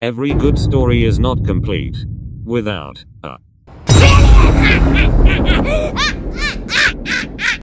Every good story is not complete without a